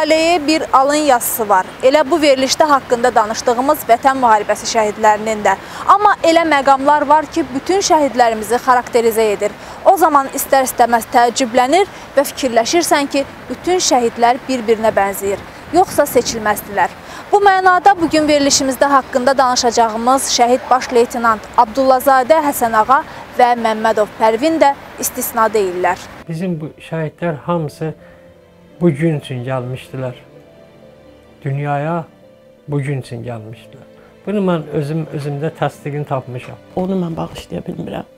taleyi bir alın yazısı var. Elə bu verilişdə haqqında danışdığımız Vətən müharibəsi şəhidlərinin də. Amma elə məqamlar var ki, bütün şəhidlərimizi xarakterizə edir. O zaman istər-istəməz təəccüblənir və fikirləşirsən ki, bütün şəhidlər bir-birinə bənzəyir. Yoxsa seçilməzdilər. Bu mənada bugün verilişimizdə haqqında danışacağımız şəhid baş leytenant Abdullazadə Həsənağa və Məmmədov Pərvin də istisna deyirlər. Bizim bu şəhidlər hamısı bu gün üçün gəlmişdilər. Dünyaya bu gün üçün gəlmişdilər. Bunu mən özüm özümdə təsdiqini tapmışam. Onu mən bağışlaya bilmirəm.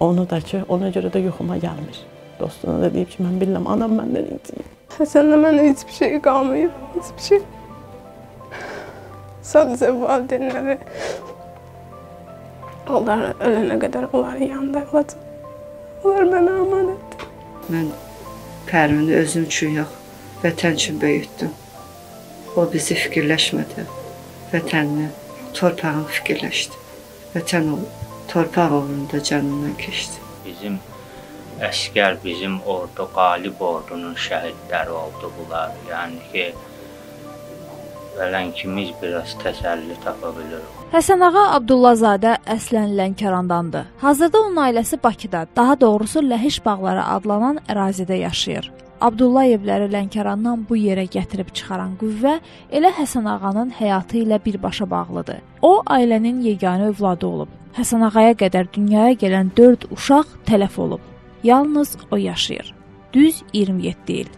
Onu da ki, ona görə də yuxuma gəlmir. Dostuna da deyib ki, mən bilirəm, anam məndən inciyir. Həsənlə mənə heç bir şey qalmayıb, heç bir şey. Sadəcə valideynləri onlar ölənə qədər onların yanında qalacaq. Onlar mənə əmanətdir. Mən Pərvini özüm üçün yox, vətən üçün böyütdüm. O bizi fikirləşmədi. Vətənini, torpağını fikirləşdi. Vətən o torpaq uğrunda canından keçdi. Bizim əskər, bizim ordu, qalib ordunun şəhidləri oldu bunlar. Yəni ki, vələnkimiz biraz təsəlli tapa bilirik. Həsənağa Abdullazadə əslən Lənkərandandır. Hazırda onun ailəsi Bakıda, daha doğrusu Ləhəş bağları adlanan ərazidə yaşayır. Abdullayevləri Lənkərandan bu yerə gətirib çıxaran qüvvə elə Həsən ağanın həyatı ilə birbaşa bağlıdır. O ailənin yeganə övladı olub. Həsən ağaya qədər dünyaya gələn 4 uşaq tələf olub. Yalnız o yaşayır. Düz 27 il.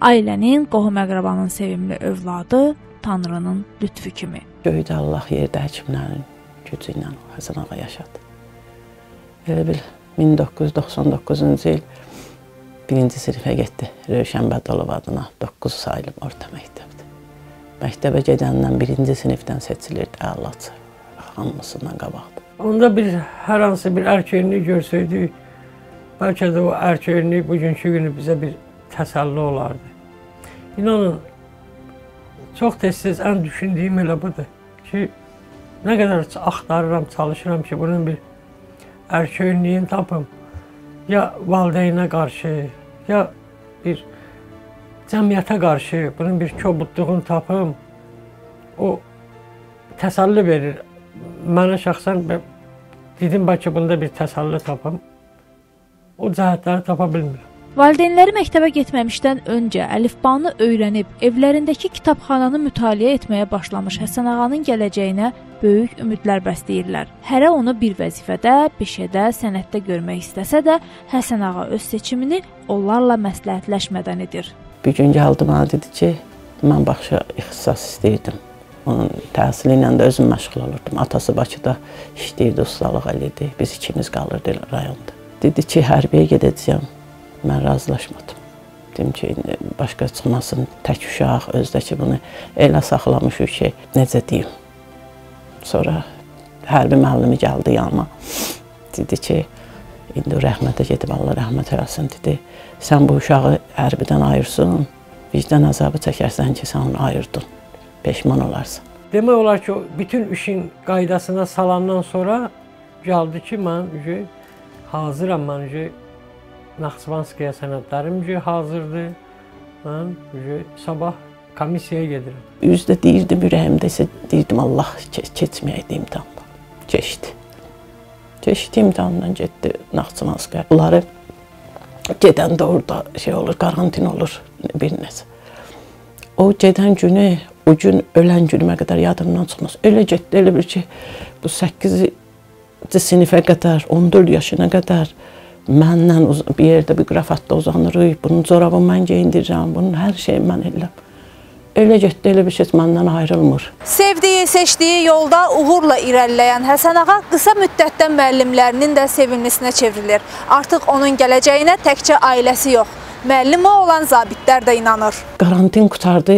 Ailənin, qohum-əqrabanın sevimli övladı, Tanrının lütfü kimi. Göydə Allah yerdə həkimlərin gücü ilə Həsən ağa yaşadı. Elə bil 1999-cu il birinci sinifə getdi. Rövşən Bədalov adına 9 saylı orta məktəbdir. Məktəbə gedəndən birinci sinifdən seçilirdi əlaçı. Hamısından qabaqdı. Onda bir hər hansı bir erkeğini görsəydik, bəlkə də o erkeğini bugünkü günü bizə bir təsəlli olardı. İnanın, çox tez-tez ən düşündüyüm elə budur ki, nə qədər axtarıram, çalışıram ki, bunun bir erkeğinliğini tapım. Ya valideynə qarşı, ya bir cəmiyyətə qarşı bunun bir kobudluğunu tapım. O təsəlli verir. Mənə şəxsən dedim bəlkə bunda bir təsəlli tapım. O cəhətləri tapa bilmirəm. Valideynləri məktəbə getməmişdən öncə əlifbanı öyrənib evlərindəki kitabxananı mütaliə etməyə başlamış Həsən ağanın gələcəyinə böyük ümidlər bəsləyirlər. Hərə onu bir vəzifədə, peşədə, sənətdə görmək istəsə də, Həsən ağa öz seçimini onlarla məsləhətləşmədən edir. Bir gün gəldi mənə dedi ki, mən baxışa ixtisas istəyirdim. Onun təhsili ilə də özüm məşğul olurdum. Atası Bakıda işləyirdi, ustalıq eləyirdi. Biz ikimiz qalırdıq rayonda. Dedi ki, hərbiyə gedəcəyəm. Mən razılaşmadım. Dedim ki, başqa çıxmasın, tək uşaq, özdəki bunu elə saxlamışıq ki, necə deyim. Sonra hərbi müəllimi gəldi yanıma. Dedi ki, indi rəhmətə gedib Allah rəhmət eləsin dedi. Sən bu uşağı hərbidən ayırsan, vicdan əzabı çəkərsən ki, sən onu ayırdın. Peşman olarsan. Demək olar ki, bütün işin qaydasına salandan sonra gəldi ki, mən hazıram, mən Naxçıvanskaya sənədlərim hazırdır. Mən sabah komissiyaya gedirəm. Üzdə deyirdim ürəyimdə isə deyirdim Allah ke keçməyəydi imtahandan. Keçdi. Keçdi imtahandan getdi Naxçıvanskaya. Bunları gedəndə orada şey olur, karantin olur bir nəsə. O gedən günü, o gün ölən günümə qədər yadımdan çıxmaz. Elə getdi, elə bir ki, bu 8-ci sinifə qədər, 14 yaşına qədər Mənlə bir yerdə bir qrafatda uzanırıq, bunun corabını mən geyindirirəm, bunun hər şeyi mən eləm. Elə getdi, elə bir şey məndən ayrılmır. Sevdiyi, seçdiyi yolda uğurla irəliləyən Həsən ağa qısa müddətdə müəllimlərinin də sevimlisinə çevrilir. Artıq onun gələcəyinə təkcə ailəsi yox, müəllimi olan zabitlər də inanır. Karantin qutardı,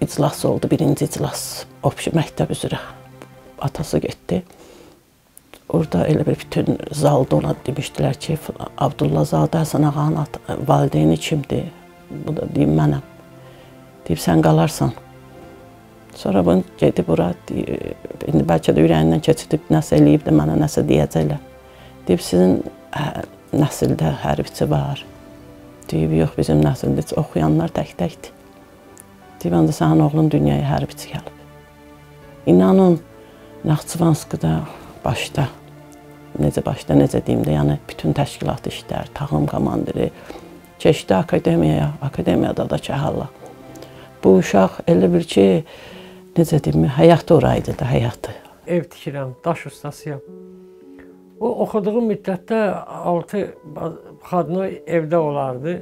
iclas oldu, birinci iclas. Obşi məktəb üzrə atası getdi. Orada elə bir bütün zalda ona demişdilər ki, Abdullazadə Həsən ağanın valideyni kimdir? Bu da deyim mənəm. Deyib sən qalarsan. Sonra bunu gedib bura, indi bəlkə də ürəyindən keçidib nəsə eləyib də mənə nəsə deyəcəklər. Deyib sizin hə, nəsildə hərbiçi var. Deyib yox bizim nəsildə oxuyanlar tək-təkdir. Deyəndə sənin oğlun dünyaya hərbiçi gəlib. İnanın, Naxçıvanskıda başda necə başda necə deyim də, yəni bütün təşkilat işlər, tağım komandiri keçdi akademiyaya, akademiyada da çəhalla. Bu uşaq elə bir ki, necə deyim, həyatı oraydı da, həyatı. Ev tikirəm, daş ustasıyam. O oxuduğum müddətdə 6 xadno evdə olardı.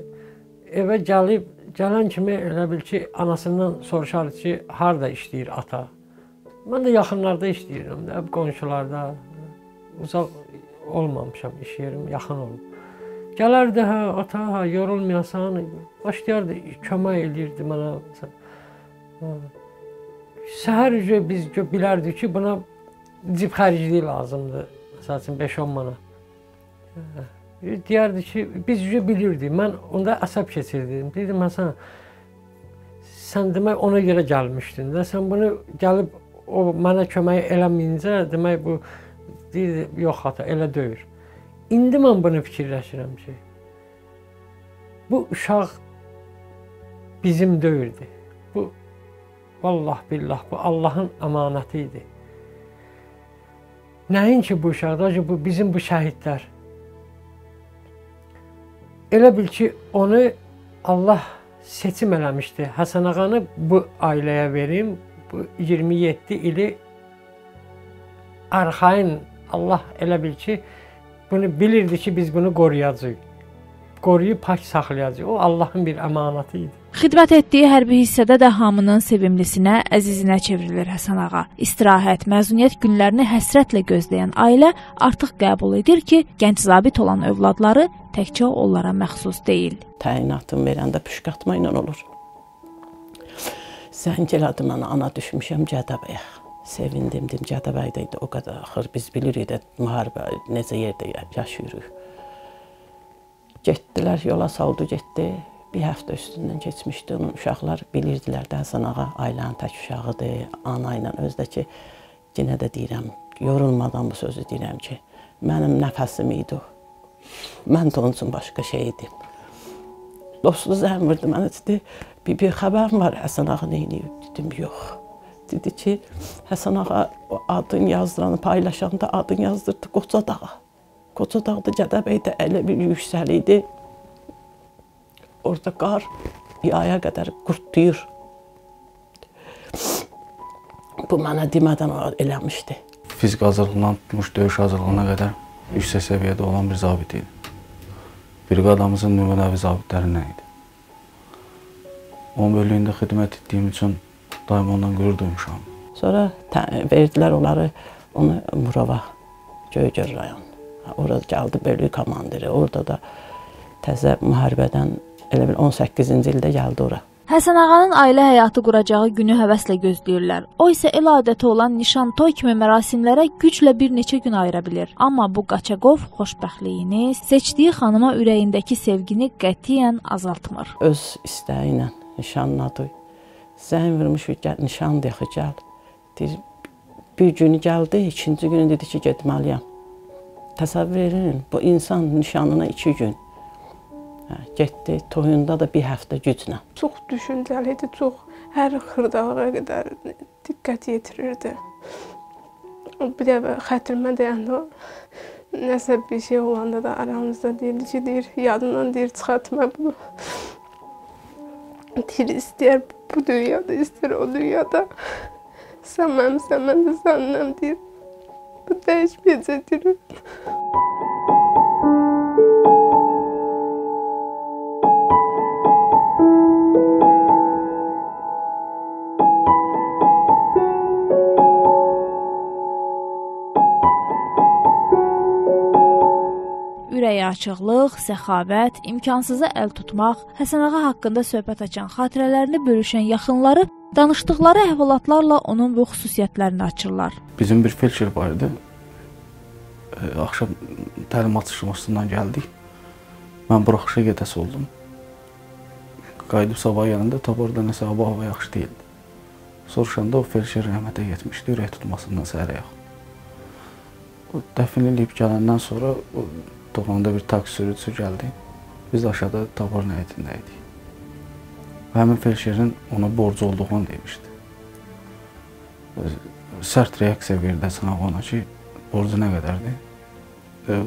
Evə gəlib gələn kimi elə bil ki, anasından soruşardı ki, harda işləyir ata. Mən də yaxınlarda işləyirəm də, qonşularda. Uzaq olmamışam, iş yerim yaxın olub. Gələrdi, hə, ata, hə, yorulmayasan, başlayardı, kömək eləyirdi mənə. Hə. Səhər üzə biz bilərdik ki, buna cib xərcliyi lazımdır. Məsəl üçün 5-10 manat. Hə. Deyərdi ki, biz üzə bilirdik. Mən onda əsəb keçirdim. Dedim, Həsən, sən demək ona görə gəlmişdin də. Sən bunu gəlib o mənə kömək eləməyincə, demək bu deyir, yox ata, elə deyil. İndi mən bunu fikirləşirəm ki, bu uşaq bizim deyildi. Bu vallah billah bu Allahın əmanəti idi. Nəinki bu uşaqlar, bu bizim bu şəhidlər. Elə bil ki, onu Allah seçim eləmişdi. Həsən ağanı bu ailəyə verim. Bu 27 ili arxayın Allah elə bil ki, bunu bilirdi ki, biz bunu qoruyacağıq. Qoruyub pak saxlayacağıq. O Allahın bir əmanəti idi. Xidmət etdiyi hərbi hissədə də hamının sevimlisinə, əzizinə çevrilir Həsən ağa. İstirahət, məzuniyyət günlərini həsrətlə gözləyən ailə artıq qəbul edir ki, gənc zabit olan övladları təkcə onlara məxsus deyil. Təyinatım verəndə püşkatma ilə olur. Zəng elədi mənə, ana düşmüşəm Gədəbəyə. Sevindim, dedim Gədəbəydə idi o qədər axır biz bilirik də müharibə necə yerdə yaşayırıq. Getdilər, yola saldı, getdi. Bir həftə üstündən keçmişdi. Onun uşaqlar bilirdilər də Həsən ağa ailənin tək uşağıdır. Ana ilə özdəki yenə də deyirəm, yorulmadan bu sözü deyirəm ki, mənim nəfəsim idi o. Mən də onun üçün başqa şey idim. Dostu zəng vurdu mənə dedi, bir, bir xəbərim var Həsən ağa edir? Dedim, yox. Dedi ki, Həsən ağa adın yazdıranı paylaşanda adın yazdırdı Qoca dağa. Qoca dağda Gədəbəydə elə bir yüksəl idi. Orada qar yaya qədər qurtlayır. Bu mənə demədən eləmişdi. Fizik hazırlığından tutmuş döyüş hazırlığına qədər yüksək səviyyədə olan bir zabit idi. Briqadamızın nümunəvi zabitlərindən idi. 10 bölüyündə xidmət etdiyim üçün daim ondan qürur duymuşam. Sonra verdilər onları onu Murava, Göygöl rayonu. Orada gəldi bölük komandiri. Orada da təzə müharibədən elə bil 18-ci ildə gəldi ora. Həsən ağanın ailə həyatı quracağı günü həvəslə gözləyirlər. O isə el adəti olan nişan toy kimi mərasimlərə güclə bir neçə gün ayıra bilir. Amma bu Qaçaqov xoşbəxtliyini, seçdiyi xanıma ürəyindəki sevgini qətiyyən azaltmır. Öz istəyi ilə nişanladı. Zəng vurmuş, gəl nişan deyək, gəl. Deyir, bir günü gəldi, ikinci günü dedi ki, getməliyəm. Təsəvvür edin, bu insan nişanına iki gün hə, getdi, toyunda da bir həftə güclə. Çox düşüncəli idi, çox hər xırdalığa qədər diqqət yetirirdi. Bir də xətrimə deyəndə nəsə bir şey olanda da aramızda deyirdi ki, deyir, yadından deyir, çıxartma bunu. Deyir, istəyər bu dünyada, istəyər o dünyada. Sən mənimsən, mən də səninəm deyir. Bu dəyişməyəcəkdir. Ürəyi açıqlıq, səxavət, imkansıza əl tutmaq, Həsənağa haqqında söhbət açan, xatirələrini bölüşən yaxınları danışdıqları əhvalatlarla onun bu xüsusiyyətlərini açırlar. Bizim bir felçer var idi. E, axşam təlimat çıxmasından gəldik. Mən buraxışa gedəsi oldum. Qayıdıb sabah gələndə taborda nəsə hava hava yaxşı deyildi. Soruşanda o felçer rəhmətə getmişdi, ürək tutmasından səhərə yaxın. Dəfn eləyib gələndən sonra Doğanda bir taksi sürücüsü gəldi. Biz aşağıda tabor həyətində idik. Həmin felçerin ona borc olduğunu demişdi. Sərt reaksiya verdi sınaq ona ki, borcu nə qədərdir? E,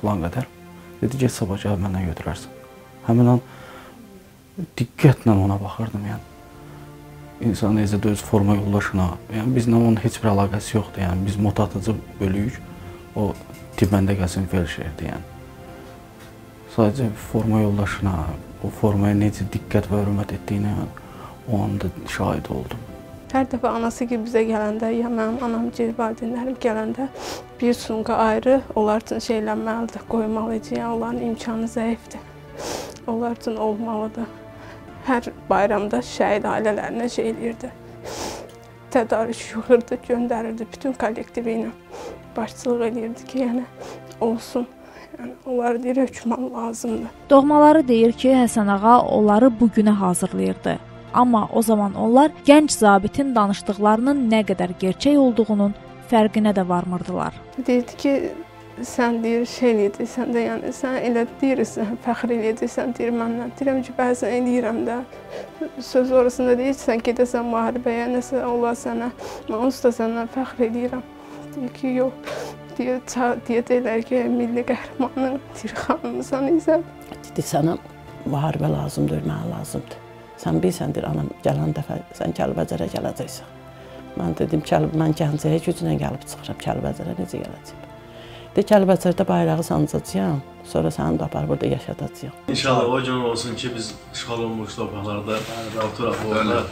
filan qədər. Dedi, get sabah gəl məndən götürərsən. Həmin an diqqətlə ona baxırdım, yəni. İnsan necə də öz forma yoldaşına, yəni bizlə onun heç bir əlaqəsi yoxdur, yəni biz motatıcı bölüyük. O tibəndə gəlsin felçerdir, yəni. Sadəcə forma yoldaşına, o formaya necə diqqət və hörmət etdiyinə o anda şahid oldum. Hər dəfə anası ki bizə gələndə, ya mənim anam ki, valideynlərim gələndə bir sumka ayrı onlar üçün şeylənməlidir, qoymalıdır. Yəni onların imkanı zəifdir. Onlar üçün olmalıdır. Hər bayramda şəhid ailələrinə şey eləyirdi. Tədarük yığırdı, göndərirdi bütün kollektivi ilə. Başçılıq eləyirdi ki, yəni olsun. Yəni onlara deyir hökman lazımdır. Doğmaları deyir ki, Həsən ağa onları bu günə hazırlayırdı. Amma o zaman onlar gənc zabitin danışdıqlarının nə qədər gerçək olduğunun fərqinə də varmırdılar. Deyirdi ki, sən deyir şey edirsən də, yəni sən elə deyirsən, fəxr eləyirsən, deyir məndən. Deyirəm ki, bəzən eləyirəm də. Söz orasında deyirsən, gedəsən müharibəyə, nəsə olar sənə. Mən onsuz da səndən fəxr eləyirəm. Deyir ki, yox. Deyə deyirlər ki, milli qəhrəmanın deyir xanımısan isə. Dedi sənə müharibə lazımdır, mənə lazımdır. Sən bilsəndir anam gələn dəfə sən Kəlbəcərə gələcəksən. Mən dedim mən Gəncəyə güclə gəlib çıxıram. Kəlbəcərə necə gələcəm? De Kəlbəcərdə bayrağı sancacağam. Sonra səni də apar burada yaşadacağam. İnşallah o gün olsun ki biz işğal olunmuş torpaqlarda oturaq orada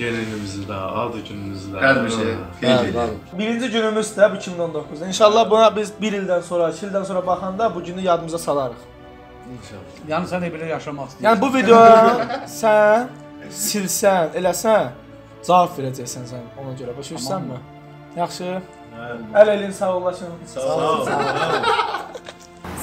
gelinimizi də, ad günümüzü də. Hər bir şey qeyd edir. Birinci günümüz də bu 2019-da. İnşallah buna biz 1 ildən sonra, 2 ildən sonra baxanda bu günü yadımıza salarıq. İnşallah. Yəni sən də belə yaşamaq istəyirsən. Yəni bu videoya sən silsən, eləsən, cavab verəcəksən sən ona görə. Başa düşsənmi? Yaxşı. Əl elin sağ olasın. Sağ ol.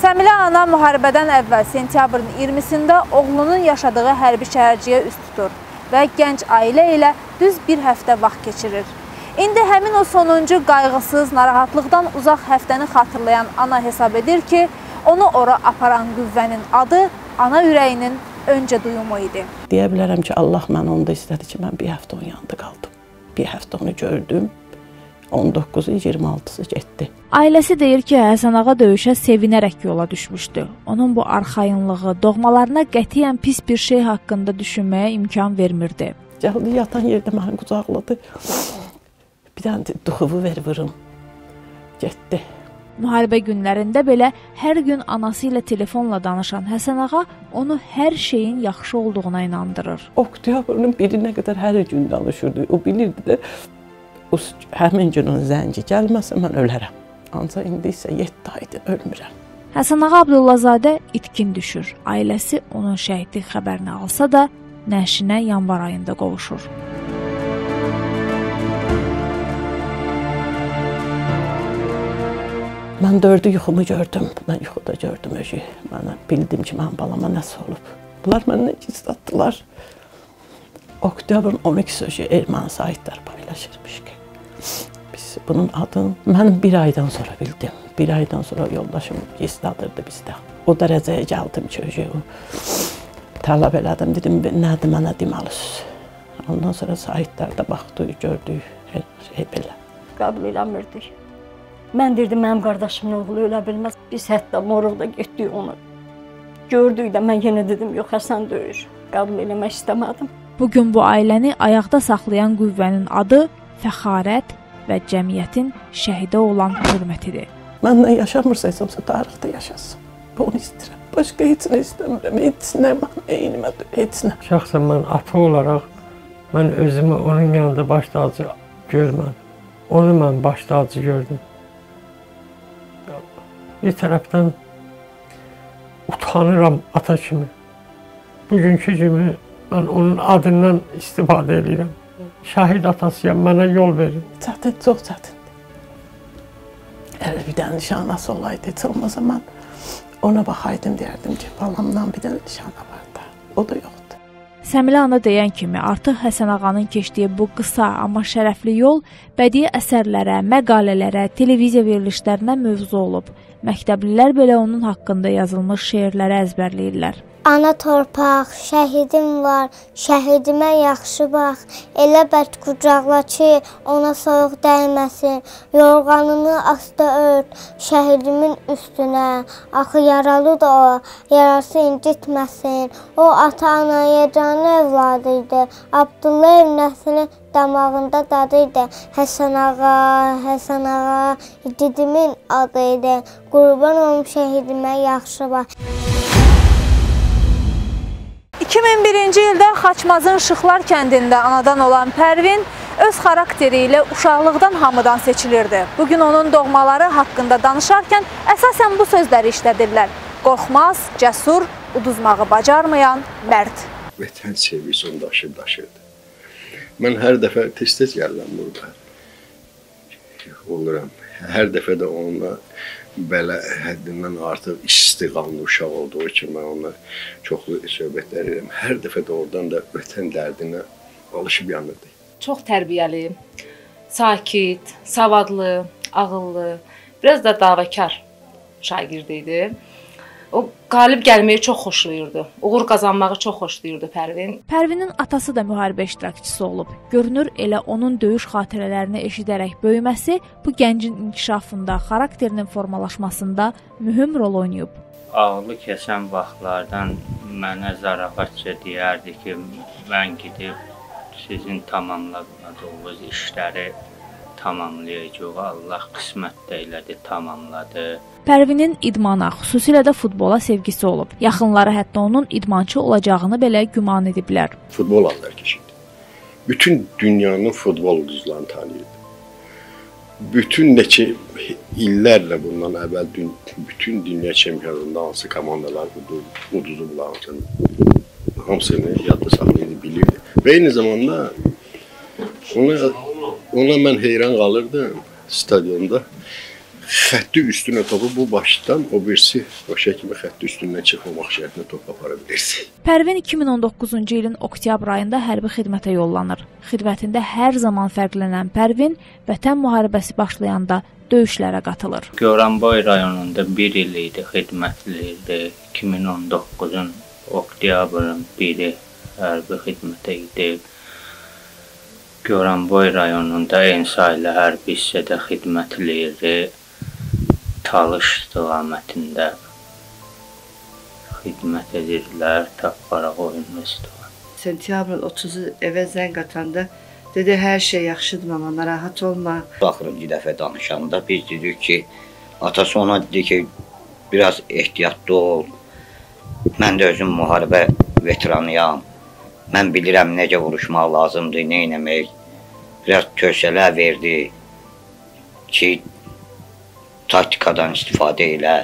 Səmilə ana müharibədən əvvəl sentyabrın 20-sində oğlunun yaşadığı hərbi şəhərciyə üst tutur və gənc ailə ilə düz bir həftə vaxt keçirir. İndi həmin o sonuncu qayğısız, narahatlıqdan uzaq həftəni xatırlayan ana hesab edir ki, onu ora aparan qüvvənin adı ana ürəyinin öncə duyumu idi. Deyə bilərəm ki, Allah məni onda istədi ki, mən bir həftə onun yanında qaldım. Bir həftə onu gördüm. 19-u 26-sı getdi. Ailəsi deyir ki, Həsən ağa döyüşə sevinərək yola düşmüşdü. Onun bu arxayınlığı doğmalarına qətiyyən pis bir şey haqqında düşünməyə imkan vermirdi. Gəldi yatan yerdə məni qucaqladı. Bir dənə duxuvu ver vurun. Getdi. Müharibə günlərində belə hər gün anası ilə telefonla danışan Həsən ağa onu hər şeyin yaxşı olduğuna inandırır. Oktyabrın birinə qədər hər gün danışırdı. O bilirdi də o həmin gün onun zəngi gəlməsə mən ölərəm. Ancaq indi isə 7 aydır ölmürəm. Həsən ağa Abdullazadə itkin düşür. Ailəsi onun şəhidlik xəbərini alsa da nəşinə yanvar ayında qovuşur. Mən dördü yuxumu gördüm. Mən yuxuda gördüm özü. Mən bildim ki, mənim balama nəsə olub. Bunlar məndən gizlətdilər. Oktyabrın 12-si özü erməni saytlar paylaşırmış ki, biz bunun adını mən bir aydan sonra bildim. Bir aydan sonra yoldaşım gizlədırdı bizdə. O dərəcəyə gəldim o tələb elədim, dedim, nədir mənə deməlisiz. Ondan sonra saytlarda baxdıq, gördük, hər şey belə. Qəbul eləmirdik. Mən dedim, mənim qardaşımın oğlu ölə bilməz. Biz hətta moruqda getdik onu. Gördük də mən yenə dedim, yox, Həsən döyür. Qəbul eləmək istəmədim. Bu gün bu ailəni ayaqda saxlayan qüvvənin adı fəxarət və cəmiyyətin şəhidə olan hörmətidir. Məndən yaşamırsaysansa tarixdə yaşasın. Bunu istəyirəm. Başqa heç nə istəmirəm. Heç nə mən eynimə, heç nə. Şəxsən mən ata olaraq mən özümü onun yanında baş tacı görmədim. Onu mən baş tacı gördüm. Bir tərəfdən utanıram ata kimi. Bugünkü kimi mən onun adından istifadə edirəm. Şəhid atasıyam, mənə yol verin. Çətin, çox çətindir. Əgər bir dənə nişanası olaydı, heç olmasa mən ona baxaydım deyərdim ki, balamdan bir dənə nişana var da. O da yoxdur. Səmilə ana deyən kimi artıq Həsən ağanın keçdiyi bu qısa, amma şərəfli yol bədii əsərlərə, məqalələrə, televiziya verilişlərinə mövzu olub. Məktəblilər belə onun haqqında yazılmış şeirləri əzbərləyirlər. Ana torpaq, şəhidim var, şəhidimə yaxşı bax. Elə bərk qucaqla ki, ona soyuq dəyməsin. Yorğanını asta ört, şəhidimin üstünə. Axı yaralı da o, yarası incitməsin. O ata-anaya can övladı idi. Abdullayev nəsli damağında dadı idi. Həsən ağa, Həsən ağa, igid'imin adı idi. Qurban olum şəhidimə yaxşı bax. 2001-ci ildə Xaçmazın Şıxlar kəndində anadan olan Pərvin öz xarakteri ilə uşaqlıqdan hamıdan seçilirdi. Bu gün onun doğmaları haqqında danışarkən əsasən bu sözləri işlədirlər. Qorxmaz, cəsur, uduzmağı bacarmayan, mərd. Vətən sevgisi onu daşır daşırdı. Mən hər dəfə tez-tez gəlirəm burada. Oluram. Hər dəfə də onunla belə həddindən artıq istiqamlı uşaq olduğu üçün mən onunla çoxlu söhbətlər edirəm. Hər dəfə də oradan da vətən dərdinə alışıb yanırdı. Çox tərbiyəli, sakit, savadlı, ağıllı, biraz da davakar şagird idi. O qalib gəlməyi çox xoşlayırdı. Uğur qazanmağı çox xoşlayırdı Pərvin. Pərvinin atası da müharibə iştirakçısı olub. Görünür elə onun döyüş xatirələrini eşidərək böyüməsi bu gəncin inkişafında, xarakterinin formalaşmasında mühüm rol oynayıb. Ağlı kəsən vaxtlardan mənə zarafatca deyərdi ki, mən gedib sizin tamamladığınız işləri tamamlayacağıq. Allah qismət də elədi, tamamladı. Pərvinin idmana, xüsusilə də futbola sevgisi olub. Yaxınları hətta onun idmançı olacağını belə güman ediblər. Futbol anlar keçirdi. Bütün dünyanın futbol ulduzlarını tanıyırdı. Bütün neçə illərlə bundan əvvəl dün, bütün dünya çempionatında hansı komandalar uduzub lazım hamısını yadda saxlayırdı, bilirdi. Və eyni zamanda ona ona mən heyran qalırdım stadionda xətti üstünə topu bu başdan o birisi başa kimi xətti üstündən çıxmamaq şərtinə top apara bilirdi. Pərvin 2019-cu ilin oktyabr ayında hərbi xidmətə yollanır. Xidmətində hər zaman fərqlənən Pərvin vətən müharibəsi başlayanda döyüşlərə qatılır. Goranboy rayonunda 1 il idi xidmətliydi. 2019-un oktyabrın 1-i hərbi xidmətə gedib. Goranboy rayonunda Ensaylı hərbi hissədə xidmətliydi. Talış istiqamətində xidmət edirlər, Tapparaq oyunlu istiqamət. Sentyabrın 30-u evə zəng atanda dedi hər şey yaxşıdır mama, narahat olma. Axırıncı dəfə danışanda biz dedik ki, atası ona dedi ki, biraz ehtiyatlı ol. Mən də özüm müharibə veteranıyam. Mən bilirəm necə vuruşmaq lazımdır, nə etmək. Biraz tövsiyələr verdi ki, taktikadan istifadə elə.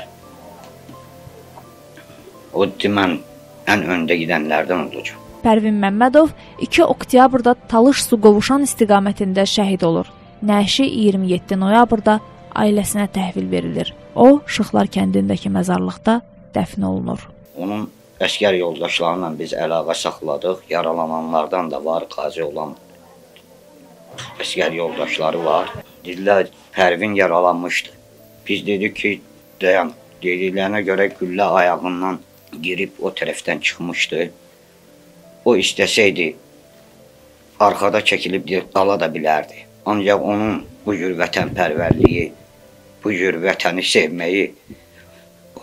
O mən ən öndə gedənlərdən olacaq. Pərvin Məmmədov 2 oktyabrda Talış su qovuşan istiqamətində şəhid olur. Nəşi 27 noyabrda ailəsinə təhvil verilir. O, Şıxlar kəndindəki məzarlıqda dəfn olunur. Onun əskər yoldaşlarıyla biz əlaqə saxladıq. Yaralananlardan da var, qazi olan əskər yoldaşları var. Dedilər, Pərvin yaralanmışdı. Biz dedik ki, dayan. Dediklərinə görə güllə ayağından girib o tərəfdən çıxmışdı. O istəsəydi arxada çəkilib dala da bilərdi. Ancaq onun bu cür vətənpərvərliyi, bu cür vətəni sevməyi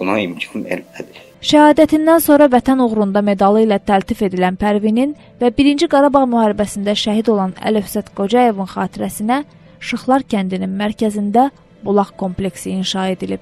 ona imkan vermədi. Şəhadətindən sonra vətən uğrunda medalı ilə təltif edilən Pərvinin və 1-ci Qarabağ müharibəsində şəhid olan Əlifzət Qocayevin xatirəsinə Şıxlar kəndinin mərkəzində bulaq kompleksi inşa edilib.